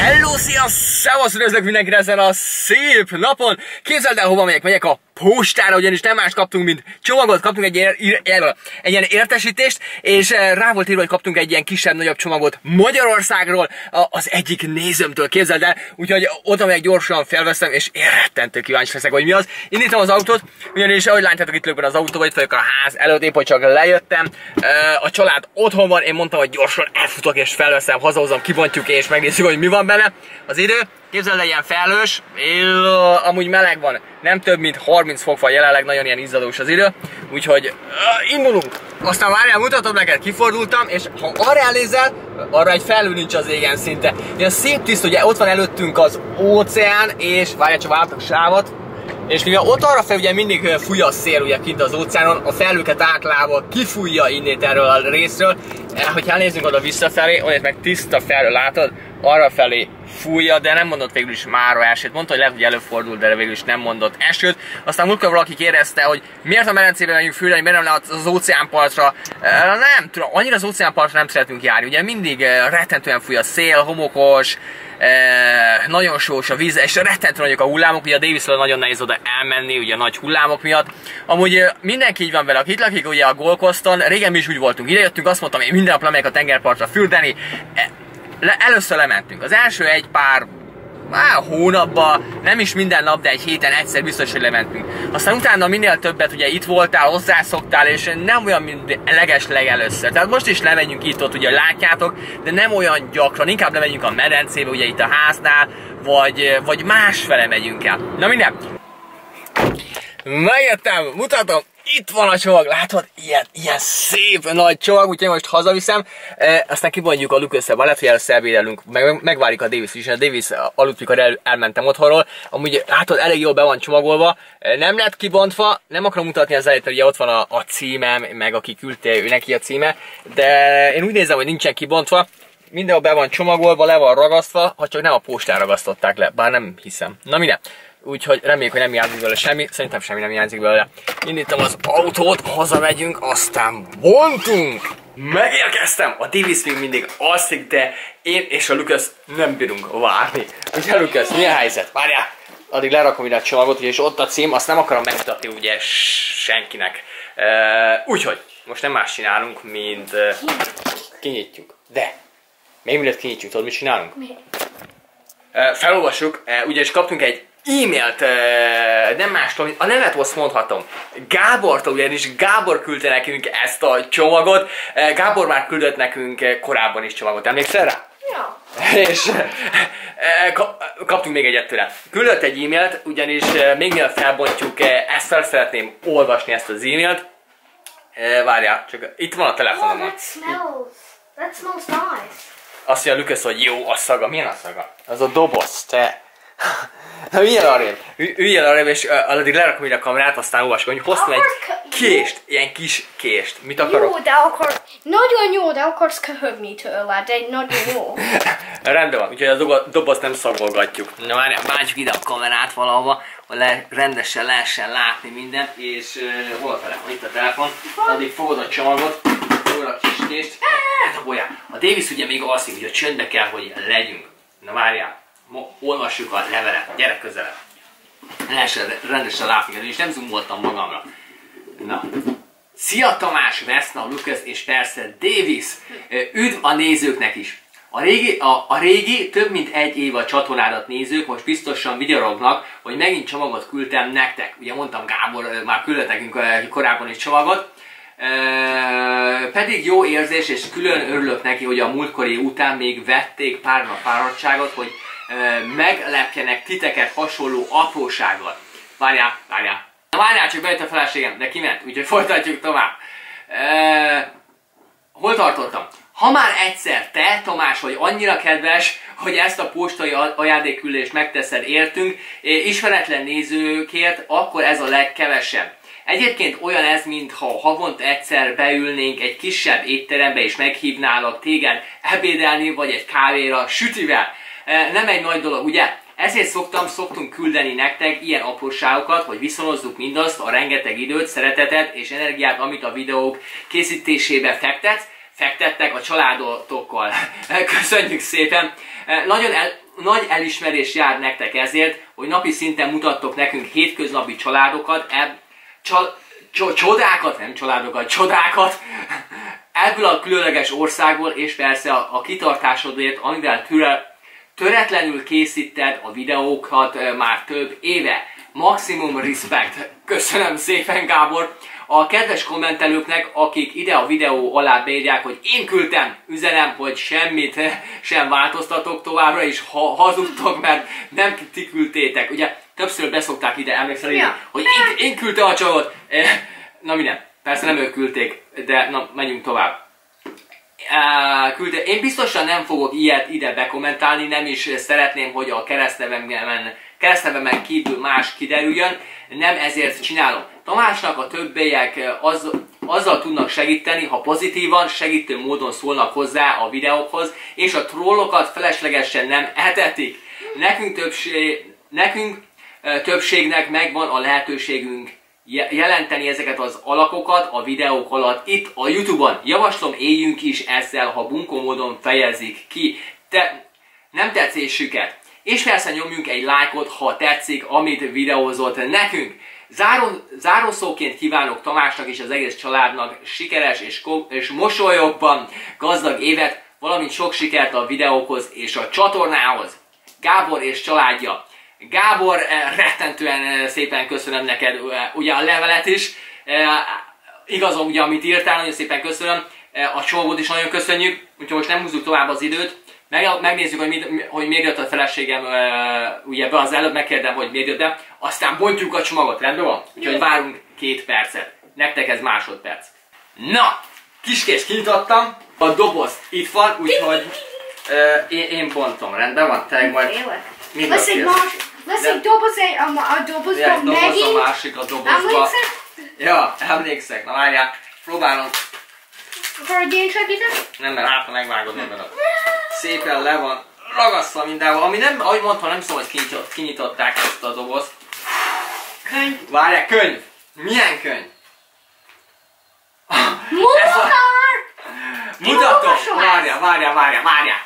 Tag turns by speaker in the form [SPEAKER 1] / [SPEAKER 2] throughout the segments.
[SPEAKER 1] Hello, szia, szevasz, üdvözlök mindenkit ezen a szép napon! Képzeld el, hova megyek, megyek a postára, ugyanis nem más kaptunk, mint csomagot, kaptunk egy ilyen, egy ilyen értesítést, és eh, rá volt írva, hogy kaptunk egy ilyen kisebb-nagyobb csomagot Magyarországról, az egyik nézőmtől, képzeld el, úgyhogy oda meg gyorsan felveszem, és érrettentő kíváncsi leszek, hogy mi az. Indítom az autót, ugyanis ahogy látjátok itt lökben az autóba, itt vagyok a ház előtt, épp hogy csak lejöttem, eh, a család otthon van, én mondtam, hogy gyorsan elfutok és felveszem, hazahozom, kibontjuk és megnézzük, hogy mi van benne. Az idő, Képzeld el, ilyen felhős, amúgy meleg van, nem több mint 30 fok van jelenleg, nagyon ilyen izzadós az idő, úgyhogy uh, indulunk. Aztán várjál, mutatom neked, kifordultam, és ha arra elnézel, arra egy felhő nincs az égen szinte. Ilyen szép tiszt, ugye ott van előttünk az óceán, és várjál csak váltok sávot, és mivel ott arra fel ugye mindig fúj a szél ugye kint az óceánon, a felhőket átlával kifújja innét erről a részről. Eh, hogyha elnézünk oda visszafelé, olyan meg tiszta felhő, látod? Arra felé fújja, de nem mondott végül is mára esőt. Mondta, hogy lehet, hogy előfordul, de végül is nem mondott esőt. Aztán múltkor valaki kérdezte, hogy miért a medencében megyünk fürdeni, miért nem lehet az óceánpartra. Nem tudom, annyira az óceánpartra nem szeretünk járni. Ugye mindig rettentően fúj a szél, homokos, nagyon sós a víz, és rettentően nagyok a hullámok, ugye a davis nagyon nehéz oda elmenni, ugye a nagy hullámok miatt. Amúgy mindenki így van vele, aki itt lakik, ugye a Golkoszton, régen mi is úgy voltunk, idejöttünk, azt mondtam, én minden nap lemegyek a tengerpartra fürdeni, le, először lementünk. Az első egy pár á, hónapban, nem is minden nap, de egy héten egyszer biztos, hogy lementünk. Aztán utána minél többet ugye itt voltál, hozzászoktál, és nem olyan, mint leges legelőször. Tehát most is lemegyünk itt, ott ugye látjátok, de nem olyan gyakran, inkább lemegyünk a medencébe, ugye itt a háznál, vagy, vagy másfele megyünk el. Na minden. Megjöttem, mutatom, itt van a csomag, látod? Ilyen, ilyen szép nagy csomag, úgyhogy most hazaviszem, e, aztán kibontjuk a Lucas-be, lehet, hogy először ebédelünk, meg, megvárjuk a Davis is, a Davis aludt, mikor el, elmentem otthonról, amúgy látod, elég jól be van csomagolva, nem lett kibontva, nem akarom mutatni az elejét, ugye ott van a, a címem, meg aki küldte ő neki a címe, de én úgy nézem, hogy nincsen kibontva, mindenhol be van csomagolva, le van ragasztva, ha csak nem a postán ragasztották le, bár nem hiszem. Na minden. Úgyhogy reméljük, hogy nem hiányzik belőle semmi. Szerintem semmi nem hiányzik belőle. Indítom az autót, hazamegyünk, aztán bontunk! Megérkeztem! A Davis még mindig alszik, de én és a Lucas nem bírunk várni. Ugye Lucas, mi a helyzet? Várjál! Addig lerakom ide a csomagot, és ott a cím, azt nem akarom megmutatni ugye senkinek. Uh, úgyhogy, most nem más csinálunk, mint uh, kinyitjuk. De, még mielőtt kinyitjuk, tudod mit csinálunk? Mi? Uh, felolvassuk, uh, ugyanis kaptunk egy e-mailt, nem mástól, a nevet azt mondhatom. Gábortól ugyanis Gábor küldte nekünk ezt a csomagot. Gábor már küldött nekünk korábban is csomagot, emlékszel rá?
[SPEAKER 2] Ja.
[SPEAKER 1] És kaptunk még egyet tőle. Küldött egy e-mailt, ugyanis még mielőtt felbontjuk, ezt fel szeretném olvasni ezt az e-mailt. Várjál, csak itt van a telefonom.
[SPEAKER 2] Oh, that smells. That smells nice.
[SPEAKER 1] Azt mondja Lukasz, hogy jó a szaga. Milyen a szaga? Az a doboz, te. Na üljél arrébb, üljél arrébb, és uh, addig lerakom ide a kamerát, aztán olvasok, hogy hoztam egy kést, ilyen kis kést. Mit akarok?
[SPEAKER 2] Jó, de akkor nagyon jó, de akarsz köhögni tőle, de nagyon jó.
[SPEAKER 1] Rendben van, úgyhogy a dobozt nem szagolgatjuk. Na várjál, bántsuk ide a kamerát valahova, hogy le, rendesen lehessen látni mindent, és uh, hol a telefon? Itt a telefon. Addig fogod a csomagot, fogod a kis kést. Hát, a Davis ugye még alszik, hogy a csöndbe kell, hogy legyünk. Na várjál, olvassuk a levelet, gyere közelebb. Lehessen rendesen látni, és nem zoomoltam magamra. Na. Szia Tamás, Veszna, Lukasz és persze Davis! Üdv a nézőknek is! A régi, a, a régi, több mint egy év a csatornádat nézők most biztosan vigyorognak, hogy megint csomagot küldtem nektek. Ugye mondtam Gábor, már küldött nekünk korábban is csomagot. Pedig jó érzés, és külön örülök neki, hogy a múltkori után még vették pár nap fáradtságot, hogy meglepjenek titeket hasonló aprósággal. Várjál, várjál. Na várjál, csak bejött a feleségem, de kiment, úgyhogy folytatjuk tovább. Hol tartottam? Ha már egyszer te, Tomás, vagy annyira kedves, hogy ezt a postai ajándékküldést megteszed értünk, ismeretlen nézőkért, akkor ez a legkevesebb. Egyébként olyan ez, mintha havont egyszer beülnénk egy kisebb étterembe és meghívnálak téged ebédelni, vagy egy kávéra sütivel. E, nem egy nagy dolog, ugye? Ezért szoktam, szoktunk küldeni nektek ilyen apróságokat, hogy viszonozzuk mindazt, a rengeteg időt, szeretetet és energiát, amit a videók készítésébe fektetsz, fektettek a családotokkal. Köszönjük szépen! E, nagyon, el, nagy elismerés jár nektek ezért, hogy napi szinten mutattok nekünk hétköznapi családokat, eb, cso, csodákat, nem családokat, csodákat, ebből a különleges országból, és persze a, a kitartásodért, amivel türe, töretlenül készíted a videókat már több éve. Maximum respect. Köszönöm szépen, Gábor! A kedves kommentelőknek, akik ide a videó alá beírják, hogy én küldtem, üzenem, hogy semmit sem változtatok továbbra, és ha hazudtok, mert nem ti küldtétek. Ugye többször beszokták ide, emlékszel,
[SPEAKER 2] Ja.
[SPEAKER 1] hogy én, én küldtem a csalót. Eh, Na minden, persze nem ők küldték, de na, menjünk tovább. Á, küldte. Én biztosan nem fogok ilyet ide bekommentálni, nem is szeretném, hogy a keresztnevemen, keresztnevemen kívül más kiderüljön, nem ezért csinálom. Tamásnak a többiek az, azzal tudnak segíteni, ha pozitívan, segítő módon szólnak hozzá a videókhoz, és a trollokat feleslegesen nem etetik. Nekünk, többség, nekünk többségnek megvan a lehetőségünk je- jelenteni ezeket az alakokat a videók alatt itt a Youtube-on. Javaslom, éljünk is ezzel, ha bunkó módon fejezik ki te, nem tetszésüket. És persze nyomjunk egy lájkot, ha tetszik, amit videózott nekünk. Záró, zárószóként kívánok Tamásnak és az egész családnak sikeres és, és mosolyogban gazdag évet, valamint sok sikert a videókhoz és a csatornához. Gábor és családja. Gábor, eh, rettentően eh, szépen köszönöm neked eh, ugye a levelet is. Igazom ugye, amit írtál, nagyon szépen köszönöm. A csomagot is nagyon köszönjük, úgyhogy most nem húzzuk tovább az időt. Meg, megnézzük, hogy, mi, hogy miért jött a feleségem ugye be az előbb, megkérdem, hogy miért jött be. Aztán bontjuk a csomagot, rendben van? Úgyhogy várunk két percet. Nektek ez másodperc. Na, kiskés kinyitottam. A doboz itt van, úgyhogy én, én bontom, rendben van? Te majd
[SPEAKER 2] Félek.
[SPEAKER 1] Mit
[SPEAKER 2] Lesz egy
[SPEAKER 1] raksz?
[SPEAKER 2] más, lesz egy doboz, egy, a, a dobozban
[SPEAKER 1] Ja, doboz a
[SPEAKER 2] megint.
[SPEAKER 1] másik a dobozba.
[SPEAKER 2] Emlékszel?
[SPEAKER 1] Ja, emlékszek. Na várjál, próbálom.
[SPEAKER 2] Akkor én segítek?
[SPEAKER 1] Nem, mert hát megvágod magad. Szépen le van ragasztva mindenhol. Ami nem, ahogy mondtam, nem szól, hogy kinyitott, kinyitották ezt a dobozt.
[SPEAKER 2] Könyv.
[SPEAKER 1] Várjál, könyv! Milyen könyv?
[SPEAKER 2] Munkár!
[SPEAKER 1] Mutatom! Várjál, várjál, várjál, várjál!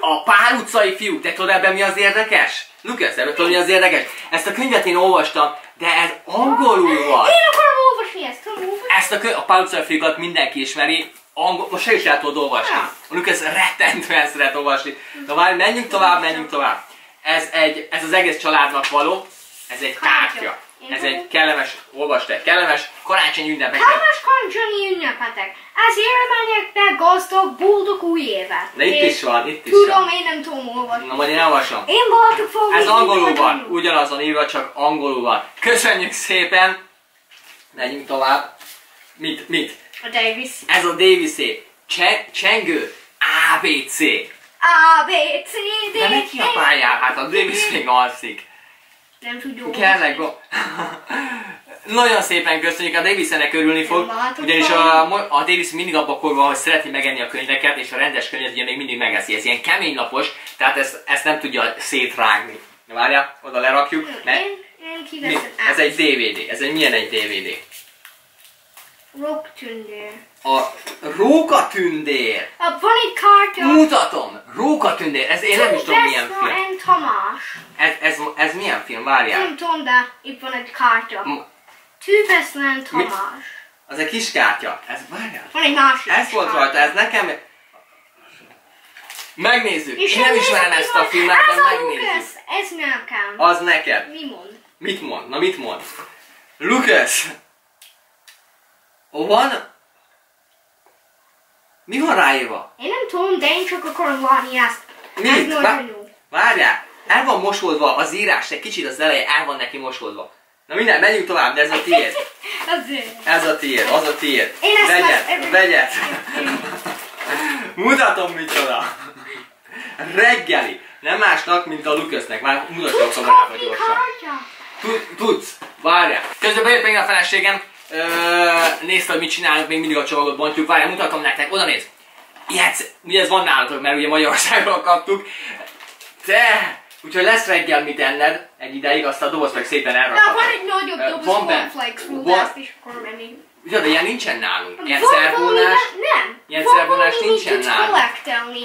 [SPEAKER 1] A Pál utcai fiúk, te tudod ebben mi az érdekes? Lukasz, ebben tudod mi az érdekes? Ezt a könyvet én olvastam, de ez angolul van.
[SPEAKER 2] Én akarom olvasni ezt, tudom.
[SPEAKER 1] Ezt a, kö- a Pál utcai fiúkat mindenki ismeri, angol, most se is el tudod olvasni. A Lukasz rettentően szeret olvasni. Na várj, menjünk tovább, menjünk tovább. Ez, egy, ez az egész családnak való, ez egy
[SPEAKER 2] Kártya. Én
[SPEAKER 1] Ez egy kellemes, olvast egy kellemes karácsonyi ünnepeket.
[SPEAKER 2] Kellemes karácsonyi ünnepetek. Ezért menjek be gazdag, boldog új évet.
[SPEAKER 1] De itt is van, itt is
[SPEAKER 2] Tudom,
[SPEAKER 1] van.
[SPEAKER 2] én nem tudom olvasni.
[SPEAKER 1] Na majd én olvasom.
[SPEAKER 2] Én voltok fogni.
[SPEAKER 1] Ez angolul van, ugyanazon írva, csak angolul van. Köszönjük szépen! Menjünk tovább. Mit, mit?
[SPEAKER 2] A Davis.
[SPEAKER 1] Ez a Davisé. Cse- csengő. ABC.
[SPEAKER 2] A, B, C, D,
[SPEAKER 1] De neki a
[SPEAKER 2] E.
[SPEAKER 1] pályán, hát a Davis még alszik.
[SPEAKER 2] Nem tudja olvasni.
[SPEAKER 1] Kellek go- Nagyon szépen köszönjük, a Davis ennek örülni fog, ugyanis a, a Davis mindig abba a korban, hogy szereti megenni a könyveket, és a rendes könyvet ugye még mindig megeszi. Ez ilyen kemény lapos, tehát ezt, ezt nem tudja szétrágni. Várjál, oda lerakjuk, mert
[SPEAKER 2] Én, én
[SPEAKER 1] ez egy DVD, ez egy milyen egy DVD?
[SPEAKER 2] Rocktündér.
[SPEAKER 1] A Rókatündér.
[SPEAKER 2] A, egy kártya.
[SPEAKER 1] Mutatom, Rókatündér, ez én nem is tudom milyen film.
[SPEAKER 2] En Tamás.
[SPEAKER 1] Ez, ez, ez milyen film, várjál.
[SPEAKER 2] Nem tudom, de itt van egy kártya.
[SPEAKER 1] M-
[SPEAKER 2] Tűveszlen Tamás.
[SPEAKER 1] Az egy kis kártya. Ez, várjál.
[SPEAKER 2] Van egy másik
[SPEAKER 1] Ez volt rajta, ez nekem... Megnézzük.
[SPEAKER 2] És
[SPEAKER 1] Én nem
[SPEAKER 2] ez
[SPEAKER 1] ismerem ezt a filmet,
[SPEAKER 2] Ez
[SPEAKER 1] de megnézzük.
[SPEAKER 2] Lucas, ez nekem.
[SPEAKER 1] Az neked.
[SPEAKER 2] Mi mond?
[SPEAKER 1] Mit mond? Na mit mond? Lucas! Van... Mi van ráírva?
[SPEAKER 2] Én nem tudom, de én csak akarom látni ezt.
[SPEAKER 1] Mit? Vá-. Várjál! El van mosódva az írás, egy kicsit az eleje el van neki mosódva. Na minden, menjünk tovább, de ez a tiéd. Ez a tiéd, az a tiéd.
[SPEAKER 2] Én ezt
[SPEAKER 1] Vegyet,
[SPEAKER 2] már-
[SPEAKER 1] vegyet. Mutatom micsoda. Reggeli. Nem másnak, mint a Lucasnek. Már mutatja a kamerába gyorsan. Tudsz. Várjál. Közben bejött még a feleségem. Ö, nézte, hogy mit csinálunk, még mindig a csomagot bontjuk. Várjál, mutatom nektek. Oda néz. Ilyet, ugye ez van nálatok, mert ugye Magyarországról kaptuk. Te! Úgyhogy lesz reggel mit enned egy ideig, azt a dobozt meg szépen
[SPEAKER 2] Na,
[SPEAKER 1] elrakhatod.
[SPEAKER 2] van egy nagyobb doboz
[SPEAKER 1] van
[SPEAKER 2] cornflakes de ezt is akarom enni.
[SPEAKER 1] Ja, de ilyen nincsen nálunk. Ilyen szervónás.
[SPEAKER 2] de nem.
[SPEAKER 1] Ilyen szervónás nincsen nálunk.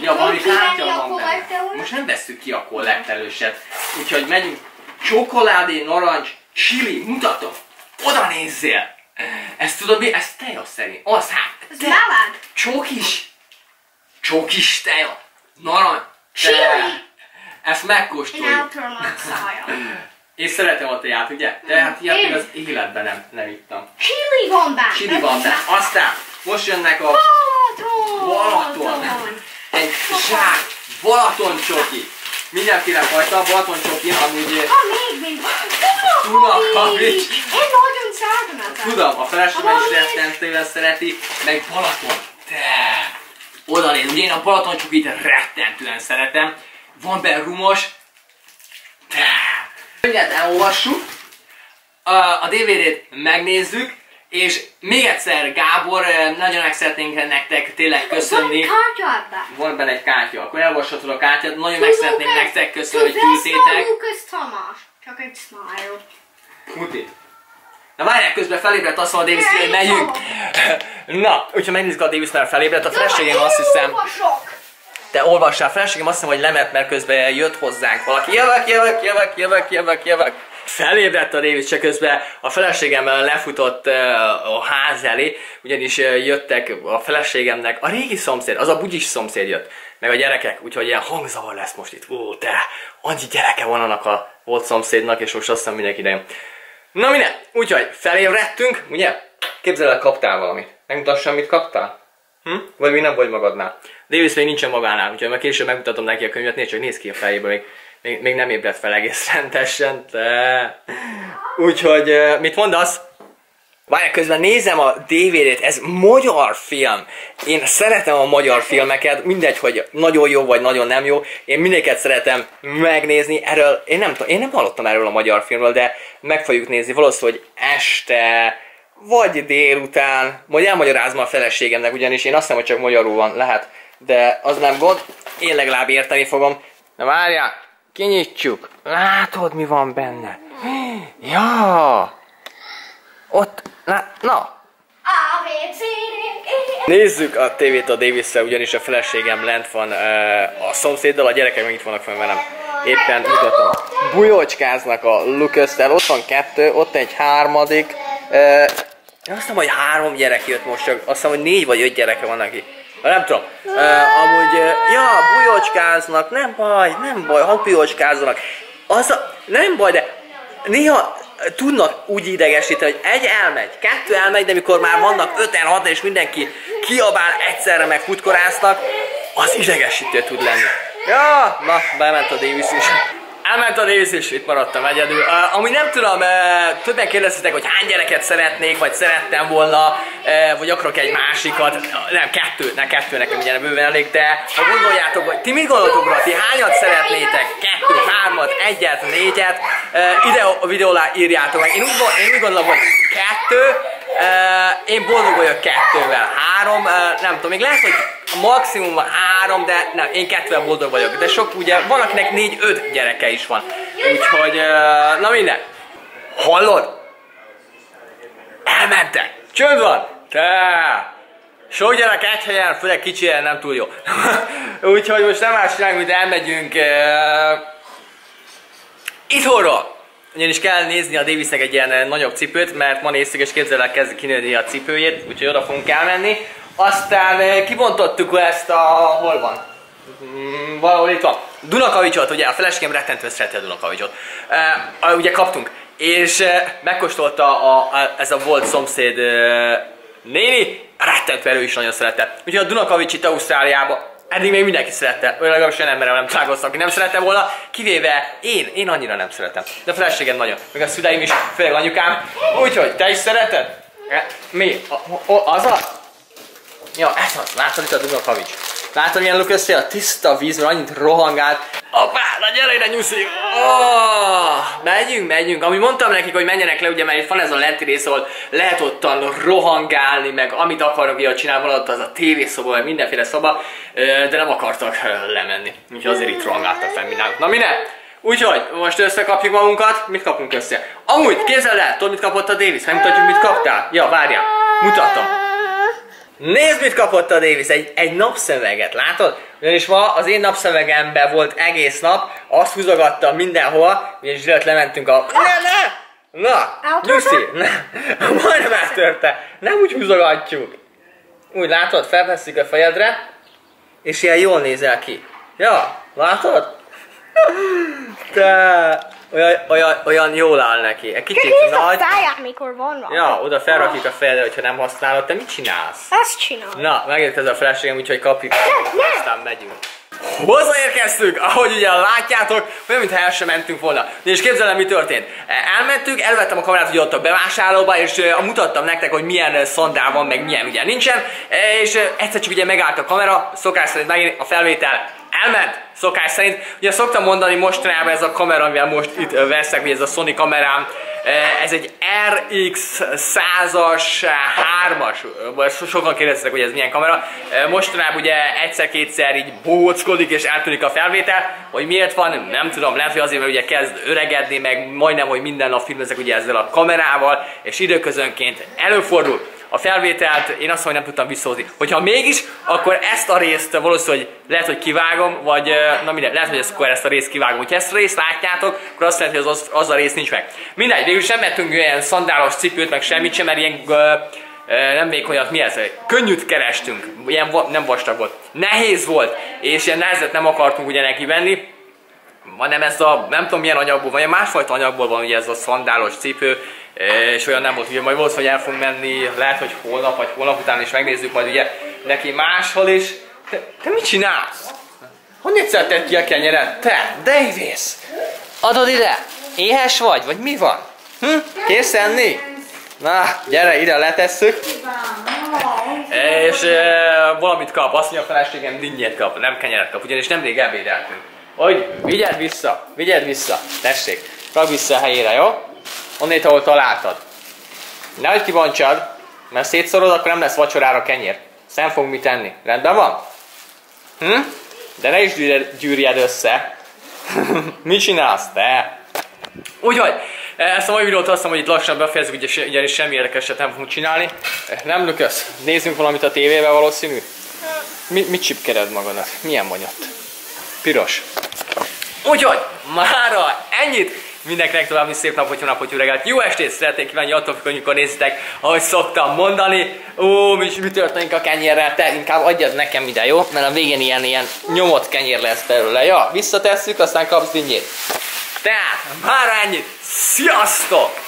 [SPEAKER 1] Ja, valami kártya van benne. Most nem vesszük ki a kollektelőset. Úgyhogy megyünk. Csokoládé, narancs, chili, mutatom. Oda nézzél! Ezt tudod mi? Ez teja szerint. Az hát.
[SPEAKER 2] Ez
[SPEAKER 1] te-
[SPEAKER 2] meleg.
[SPEAKER 1] Csókis. Csókis teja. Narancs.
[SPEAKER 2] Chili.
[SPEAKER 1] Ezt megkóstoljuk. Én szeretem a teját, ugye? De hát ilyet még az életben nem, nem ittam.
[SPEAKER 2] Chili van benne.
[SPEAKER 1] Chili van benne. Aztán most jönnek a
[SPEAKER 2] Balaton.
[SPEAKER 1] Balaton. egy zsák Balaton csoki. Mindenféle fajta Balaton csokin, amúgy
[SPEAKER 2] Ha még mind.
[SPEAKER 1] Dunakavics.
[SPEAKER 2] Én.
[SPEAKER 1] Tudom, a feleségem is rettentően szereti, meg Balaton. Te! Oda néz, ugye én a Balaton csokit rettentően szeretem. Van benne rumos. Te! Könyvet elolvassuk, a, a DVD-t megnézzük, és még egyszer, Gábor, nagyon meg szeretnénk nektek tényleg köszönni.
[SPEAKER 2] Van kártya ebben.
[SPEAKER 1] Van benne egy kártya, akkor elolvashatod a kártyát, nagyon meg szeretném
[SPEAKER 2] Lucas-
[SPEAKER 1] nektek köszönni, hogy küldtétek.
[SPEAKER 2] Csak egy smile.
[SPEAKER 1] Muti. Várják, közben felébredt azt mondja Davis, hogy megyünk. Na, úgyhogy megnézzük a Davis, mert felébredt. A feleségem azt hiszem,
[SPEAKER 2] Olvasok.
[SPEAKER 1] te olvassál, a feleségem azt hiszem, hogy lemet, mert közben jött hozzánk valaki. Jövök, jövök, jövök, jövök, jövök, jövök. Felébredt a Davis, csak közben a feleségem lefutott a ház elé, ugyanis jöttek a feleségemnek, a régi szomszéd, az a bugyis szomszéd jött, meg a gyerekek, úgyhogy ilyen hangzavar lesz most itt. Ó, te, annyi gyereke van annak a volt szomszédnak, és most azt hiszem mindenki ide jön. Na minden, úgyhogy felébredtünk, ugye? Képzeld el, kaptál valamit. Megmutassam, mit kaptál? Hm? Vagy még nem vagy magadnál? Davis még nincsen magánál, úgyhogy majd később megmutatom neki a könyvet, nézd csak néz ki a fejéből, még, még, még nem ébredt fel egész rendesen, te. Úgyhogy, mit mondasz? Várj, közben nézem a DVD-t, ez magyar film. Én szeretem a magyar filmeket, mindegy, hogy nagyon jó vagy nagyon nem jó. Én mindegyiket szeretem megnézni. Erről, én nem, tudom- én nem hallottam erről a magyar filmről, de meg fogjuk nézni valószínűleg este, vagy délután. Majd elmagyarázom a feleségemnek, ugyanis én azt hiszem, hogy csak magyarul van, lehet. De az nem gond, én legalább érteni fogom. Na várjál, kinyitjuk. Látod, mi van benne? Ja! Ott, na, na. Nézzük a tévét a davis ugyanis a feleségem lent van a szomszéddal, a gyerekek meg itt vannak fenn velem. Éppen mutatom. Bujocskáznak a lucas ott van kettő, ott egy harmadik. Uh, azt hiszem, hogy három gyerek jött most csak, azt hiszem, hogy négy vagy öt gyereke van neki. Nem tudom. Uh, amúgy, uh, ja, bujocskáznak, nem baj, nem baj, ha bujocskáznak. Az a, nem baj, de néha tudnak úgy idegesíteni, hogy egy elmegy, kettő elmegy, de mikor már vannak öten, hatan, és mindenki kiabál egyszerre, meg futkorásznak, az idegesítő tud lenni. Ja, na, bement a Davis is. Elment a Davis és itt maradtam egyedül. Uh, ami nem tudom, uh, többen kérdeztetek, hogy hány gyereket szeretnék, vagy szerettem volna, uh, vagy akarok egy másikat. Nem, kettő, ne kettő nekem ugye bőven elég, de ha gondoljátok, hogy ti mit gondoltok rá, ti hányat szeretnétek? Kettő, hármat, egyet, négyet? Uh, ide a videó alá írjátok meg. Én úgy, én úgy gondolom, hogy kettő, uh, én boldog vagyok kettővel. Három, uh, nem tudom, még lehet, hogy maximum három, de nem, én kettővel boldog vagyok. De sok ugye, van akinek négy-öt gyereke is van. Úgyhogy, na minden. Hallod? Elmentek. Csönd van. Te. Sok gyerek egy helyen, főleg kicsi helyen nem túl jó. Úgyhogy most nem más csinálunk, mint elmegyünk uh, itthonról. Ugyanis kell nézni a Davisnek egy ilyen nagyobb cipőt, mert ma néztük és képzeld el kezd kinőni a cipőjét, úgyhogy oda fogunk elmenni. Aztán eh, kibontottuk ezt a... hol van? Mm, valahol itt van. Dunakavicsot, ugye a feleségem rettentően szereti a Dunakavicsot. Uh, ugye kaptunk. És uh, megkóstolta a, a, ez a volt szomszéd uh, néni, rettentően ő is nagyon szerette. Úgyhogy a Dunakavics itt Ausztráliába Eddig még mindenki szerette, vagy legalábbis olyan emberrel nem találkoztam, aki nem szerette volna, kivéve én, én annyira nem szeretem. De a feleségem nagyon, meg a szüleim is, főleg anyukám. Úgyhogy, te is szereted? E, Mi? A, a, az a? Ja, ez az, látod itt a Dunakavics. Látod milyen össze a tiszta víz, mert annyit rohangált. Hoppá, na gyere ide nyuszi! Oh, megyünk, megyünk. Ami mondtam nekik, hogy menjenek le, ugye, mert itt van ez a lenti rész, ahol lehet ottan rohangálni, meg amit akarnak, ugye csinálni van ott az a tévészoba, vagy mindenféle szoba, de nem akartak lemenni. Úgyhogy azért itt rohangáltak fenn mindenki. Na minden? Úgyhogy most összekapjuk magunkat, mit kapunk össze? Amúgy, képzeld el, tudod mit kapott a Davis? Megmutatjuk, mit kaptál? Ja, várjál, mutatom. Nézd, mit kapott a Davis, egy, egy napszöveget, látod? Ugyanis ma az én napszövegemben volt egész nap, azt húzogattam mindenhol, ugyanis előtt lementünk a... Ne, ne! Na? Nyuszi, ne, majdnem eltörte. Nem úgy húzogatjuk. Úgy látod, felveszik a fejedre, és ilyen jól nézel ki. Ja, látod? Te, olyan, olyan, olyan jól áll neki. Egy kicsit
[SPEAKER 2] a
[SPEAKER 1] nagy.
[SPEAKER 2] száját, mikor van rá.
[SPEAKER 1] Ja, oda felrakjuk a fejedre, hogyha nem használod. Te mit csinálsz?
[SPEAKER 2] Ezt csinál.
[SPEAKER 1] Na, megért ez a feleségem, úgyhogy kapjuk.
[SPEAKER 2] ne.
[SPEAKER 1] Aztán megyünk. Hozzáérkeztünk, ahogy ugye látjátok, olyan, mintha el sem mentünk volna. De és képzelem, mi történt. Elmentünk, elvettem a kamerát ugye ott a bevásárlóba, és uh, mutattam nektek, hogy milyen szandál van, meg milyen ugye nincsen. És uh, egyszer csak ugye megállt a kamera, szokás szerint megint a felvétel elment, szokás szerint. Ugye szoktam mondani mostanában ez a kamera, amivel most itt veszek, hogy ez a Sony kamerám, ez egy RX 100-as 3-as, vagy so- sokan kérdeztek, hogy ez milyen kamera. Mostanában ugye egyszer-kétszer így bóckodik és eltűnik a felvétel, hogy miért van, nem tudom, lehet, hogy azért, mert ugye kezd öregedni, meg majdnem, hogy minden nap filmezek ugye ezzel a kamerával, és időközönként előfordul a felvételt, én azt mondom, hogy nem tudtam visszahozni. Hogyha mégis, akkor ezt a részt valószínűleg lehet, hogy kivágom, vagy na mindegy, lehet, hogy ezt, akkor ezt a részt kivágom. Hogyha ezt a részt látjátok, akkor azt jelenti, hogy az, az a rész nincs meg. Mindegy, végül sem vettünk olyan szandálos cipőt, meg semmit sem, mert ilyen nem vékonyat, mi ez? Könnyűt kerestünk, ilyen va, nem vastag volt. Nehéz volt, és ilyen nehezet nem akartunk ugye neki venni, hanem ez a, nem tudom milyen anyagból, vagy másfajta anyagból van ugye ez a szandálos cipő, és olyan nem volt, ugye majd volt, hogy el fogunk menni, lehet, hogy holnap, vagy holnap után is megnézzük majd ugye neki máshol is. Te, te mit csinálsz? Hogy szedted ki a kenyeret? Te, Davis! Adod ide! Éhes vagy? Vagy mi van? Hm? Kész enni? Na, gyere, ide letesszük. És e, valamit kap, azt mondja a feleségem dinnyét kap, nem kenyeret kap, ugyanis nemrég ebédeltünk. Hogy, vigyed vissza, vigyed vissza, tessék, rak vissza a helyére, jó? Onnét, ahol találtad. Nehogy kibontsad, mert szétszorod, akkor nem lesz vacsorára kenyér. Ezt nem fogunk mit tenni. Rendben van? Hm? De ne is gyűrjed, össze. Mit csinálsz te? Úgyhogy, ezt a mai videót azt hogy itt lassan befejezzük, ugye, ugyanis semmi érdekeset nem fogunk csinálni. Nem lökösz? Nézzünk valamit a tévébe valószínű? Mi, mit csipkered magadat? Milyen vagy ott? Piros. Úgyhogy, mára ennyit. Mindenkinek további szép napot, jó napot, jó reggelt, jó estét szeretnék kívánni, attól függ, amikor nézitek, ahogy szoktam mondani. Ó, mi, mi történik a kenyérrel, te inkább adjad nekem ide, jó? Mert a végén ilyen, ilyen nyomott kenyér lesz belőle. Ja, visszatesszük, aztán kapsz dinnyét. Tehát, már ennyit. Sziasztok!